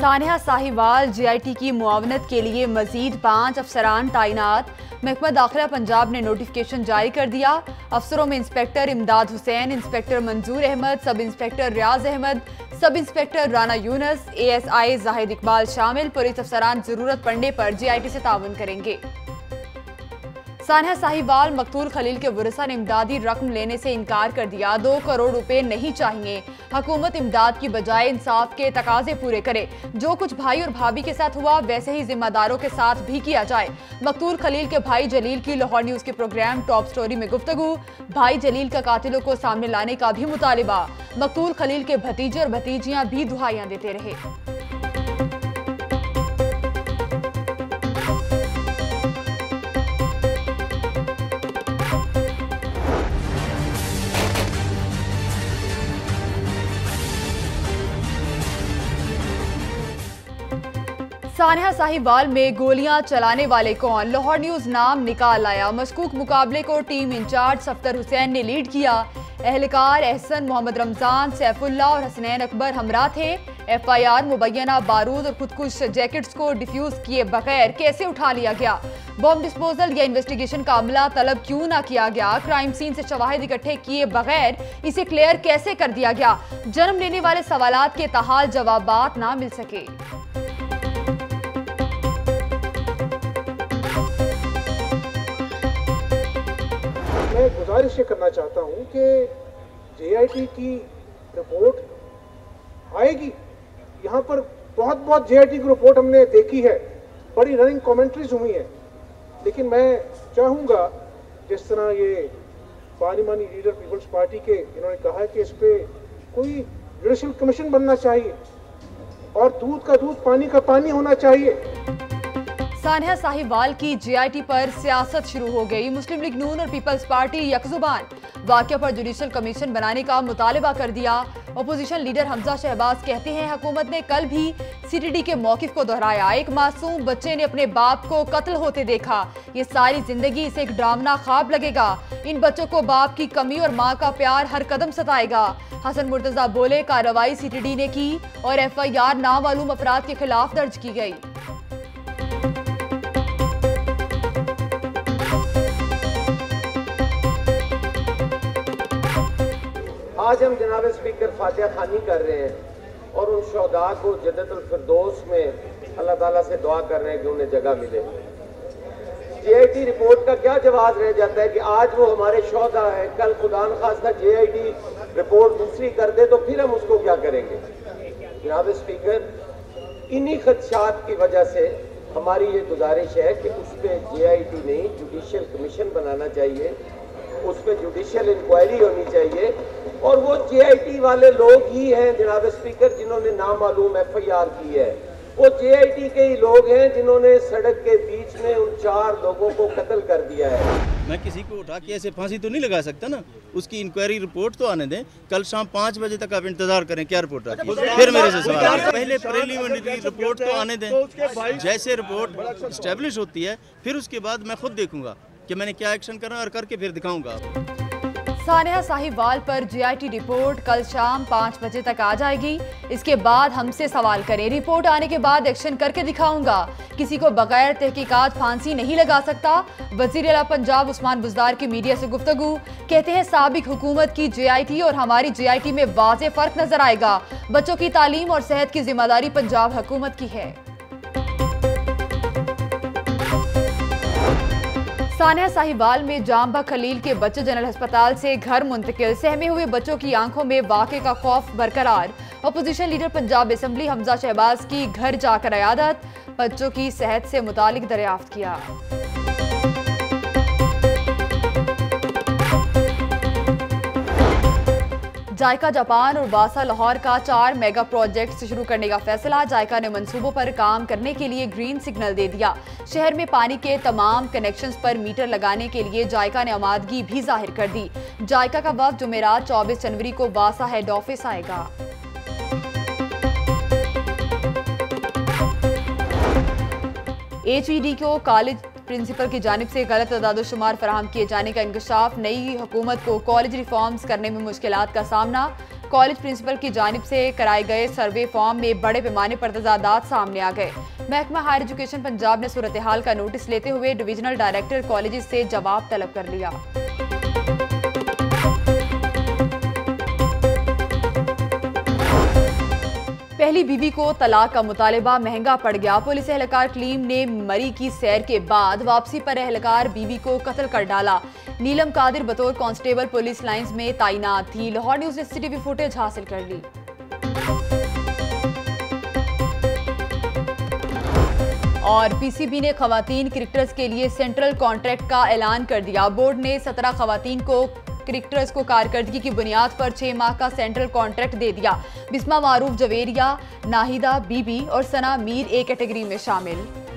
سانحہ ساہیوال جی I T کی معاونت کے لیے مزید پانچ افسران تعینات۔ محکمہ داخلہ پنجاب نے نوٹیفکیشن جاری کر دیا۔ افسروں میں inspector Imdad Hussain, inspector Manzoor Ahmed, sub inspector Riaz Ahmed, sub inspector Rana Younis, A S I Zahid Iqbal شامل۔ پولیس افسران ضرورت پڑنے پر جی آئی ٹی سے تعاون کریں گے۔ سانحہ ساہیوال مقتول خلیل کے ورثہ نے امدادی رقم لینے سے انکار کر دیا۔ دو کروڑ روپے نہیں چاہیے۔ حکومت امداد کی بجائے انصاف کے تقاضے پورے کرے۔ جو کچھ بھائی اور بھابی کے ساتھ ہوا، ویسے ہی ذمہ داروں کے ساتھ بھی کیا جائے۔ مقتول خلیل کے بھائی جلیل کی لاہور نیوز کے پروگرام ٹاپ سٹوری میں گفتگو۔ بھائی جلیل کا قاتلوں کو سامنے لانے کا بھی مطالبہ۔ مقتول خلیل کے بھتیجے اور بھتیجیاں بھی دہائیاں دیتے رہے۔ سانحہ ساہیوال میں گولیاں چلانے والے کون؟ لاہور نیوز نام نکال آیا۔ مشکوک مقابلے کو ٹیم انچارج سفتر حسین نے لیڈ کیا۔ اہلکار احسن محمد رمضان، سیف اللہ اور حسنین اکبر ہمراہ تھے۔ ایف آئی آر مبینہ بارود اور خودکش جیکٹس کو ڈیفیوز کیے بغیر کیسے اٹھا لیا گیا؟ بوم ڈسپوزل یا انویسٹیگیشن کا عملہ طلب کیوں نہ کیا گیا؟ کرائم سین سے شواہد اکٹھے کیے بغیر اسے کلیئر کیسے کر دیا گیا؟ جنم لینے والے سوالات کے تحال جوابات نہ مل سکے۔ گزارش یہ کرنا چاہتا ہوں کہ جے آئی ٹی کی رپورٹ آئے گی۔ یہاں پر بہت بہت جے آئی ٹی کی رپورٹ ہم نے دیکھی ہے۔ بڑی رننگ کامنٹریز ہوئی ہیں۔ لیکن میں چاہوں گا جس طرح یہ پارلیمانی لیڈر پیپلز پارٹی کے انہوں نے کہا کہ اس پہ کوئی جوڈیشل کمیشن بننا چاہیے اور دودھ کا دودھ پانی کا پانی ہونا چاہیے۔ سانحہ ساہیوال کی جی آئی ٹی پر سیاست شروع ہو گئی۔ مسلم لیگ نون اور پیپلز پارٹی یکزبان واقعہ پر جوڈیشل کمیشن بنانے کا مطالبہ کر دیا۔ اپوزیشن لیڈر حمزہ شہباز کہتے ہیں، حکومت نے کل بھی سی ٹی ڈی کے موقف کو دہرایا۔ ایک معصوم بچے نے اپنے باپ کو قتل ہوتے دیکھا۔ یہ ساری زندگی اسے ایک ڈرامنا خواب لگے گا۔ ان بچوں کو باپ کی کمی اور ماں کا پیار ہر قدم ستائے گا۔ حسن مرتضی بولے، کارروائی سی ٹی ڈی نے کی اور ایف آئی آر نامعلوم افراد کے خلاف درج کی گئی۔ آج ہم جناب اسپیکر فاتحہ خانی کر رہے ہیں اور ان شہداء کو جدت الفردوس میں اللہ تعالیٰ سے دعا کر رہے ہیں کہ انہیں جگہ ملے۔ جے آئی ٹی رپورٹ کا کیا جواز رہ جاتا ہے کہ آج وہ ہمارے شہداء ہیں۔ کل خدا نخواستہ جے آئی ٹی رپورٹ دوسری کر دے تو پھر ہم اس کو کیا کریں گے؟ جناب اسپیکر انہی خدشات کی وجہ سے ہماری یہ گزارش ہے کہ اس پہ جے آئی ٹی نہیں، جوڈیشل کمیشن بنانا چاہیے۔ اس پہ جوڈیشل انکوائری ہونی چاہیے۔ اور وہ جے آئی ٹی والے لوگ ہی ہیں جناب اسپیکر جنہوں نے نامعلوم ایف آئی آر کی ہے۔ وہ جے آئی ٹی کے ہی لوگ ہیں جنہوں نے سڑک کے بیچ میں ان چار لوگوں کو قتل کر دیا ہے۔ میں کسی کو اٹھا کے ایسے پھانسی تو نہیں لگا سکتا نا؟ اس کی انکوائری رپورٹ تو آنے دیں۔ کل شام پانچ بجے تک آپ انتظار کریں کیا رپورٹ آتی ہے۔ پھر میرے سے سوال پہلے پریلیمنری رپورٹ تو آنے دیں۔ جیسے رپورٹ اسٹیبلش ہوتی ہے پھر اس کے بعد میں خود دیکھوں گا۔ کہ میں نے کیا ایکشن کرنا اور کر کے پھر دکھاؤں گا۔ سانحہ ساہیوال پر جی آئی ٹی رپورٹ کل شام پانچ بجے تک آ جائے گی۔ اس کے بعد ہم سے سوال کریں۔ رپورٹ آنے کے بعد ایکشن کر کے دکھاؤں گا۔ کسی کو بغیر تحقیقات پھانسی نہیں لگا سکتا۔ وزیر اعلیٰ پنجاب عثمان بزدار کی میڈیا سے گفتگو۔ کہتے ہیں سابق حکومت کی جے آئی ٹی اور ہماری جے آئی ٹی میں واضح فرق نظر آئے گا۔ بچوں کی تعلیم اور صحت کی ذمہ داری پنجاب حکومت کی ہے۔ سانحہ ساہیوال میں جامبہ خلیل کے بچے جنرل ہسپتال سے گھر منتقل، سہمے ہوئے بچوں کی آنکھوں میں واقع کا خوف برقرار۔ Opposition leader Punjab assembly Hamza Shahbaz کی گھر جا کر عیادت، بچوں کی صحت سے متعلق دریافت کیا۔ جائکہ جاپان اور واسا لاہور کا چار میگا پروجیکٹ شروع کرنے کا فیصلہ۔ جائکہ نے منصوبوں پر کام کرنے کے لیے گرین سگنل دے دیا۔ شہر میں پانی کے تمام کنیکشنز پر میٹر لگانے کے لیے جائکہ نے آمادگی بھی ظاہر کر دی۔ جائکہ کا وقت جمعرات چوبیس جنوری کو واسا ہیڈ آفس آئے گا۔ ایچ وی ڈی کو کالج پرنسپل کی جانب سے غلط تعداد و شمار فراہم کیے جانے کا انکشاف، نئی حکومت کو کالج ریفارمز کرنے میں مشکلات کا سامنا کالج پرنسپل کی جانب سے کرائے گئے سروے فارم میں بڑے پیمانے پر تضادات سامنے آ گئے۔ محکمہ ہائر ایجوکیشن پنجاب نے صورتحال کا نوٹس لیتے ہوئے ڈویژنل ڈائریکٹر کالجز سے جواب طلب کر لیا۔ پہلی بیوی کو طلاق کا مطالبہ مہنگا پڑ گیا۔ پولیس اہلکار کلیم نے مری کی سیر کے بعد واپسی پر اہلکار بیوی کو قتل کر ڈالا۔ نیلم قادر بطور کانسٹیبل پولیس لائنز میں تعینات تھی۔ لاہور نیوز نے سی ٹی وی فوٹیج حاصل کر لی۔ اور پی سی بی نے خواتین کرکٹرز کے لیے سینٹرل کانٹریکٹ کا اعلان کر دیا۔ بورڈ نے سترہ خواتین کو کرکٹرز کو کارکردگی کی بنیاد پر چھ ماہ کا سینٹرل کانٹریکٹ دے دیا۔ بسمہ معروف جویریہ، ناہیدہ، بی بی اور سنا میر ایک کیٹیگری میں شامل۔